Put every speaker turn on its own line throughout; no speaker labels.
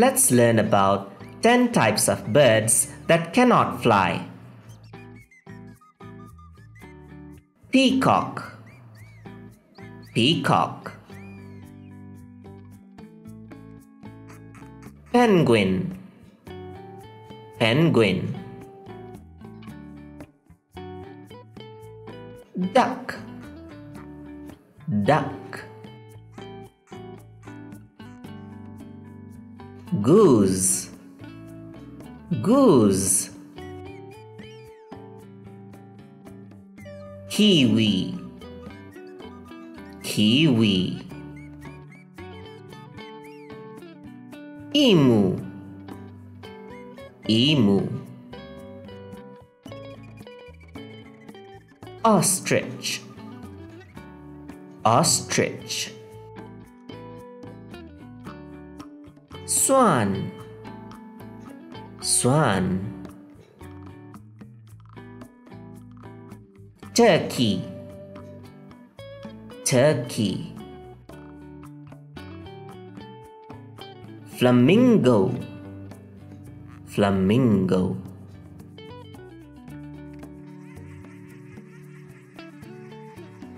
let's learn about 10 types of birds that cannot fly. Peacock. Peacock. Penguin. Penguin. Duck. Duck Goose. Goose. Kiwi. Kiwi. Emu. Emu. Ostrich. Ostrich Swan Swan Turkey. Turkey. Flamingo. Flamingo.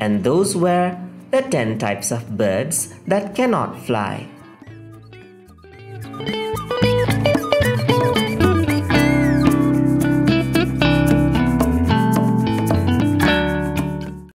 And those were the 10 types of birds that cannot fly.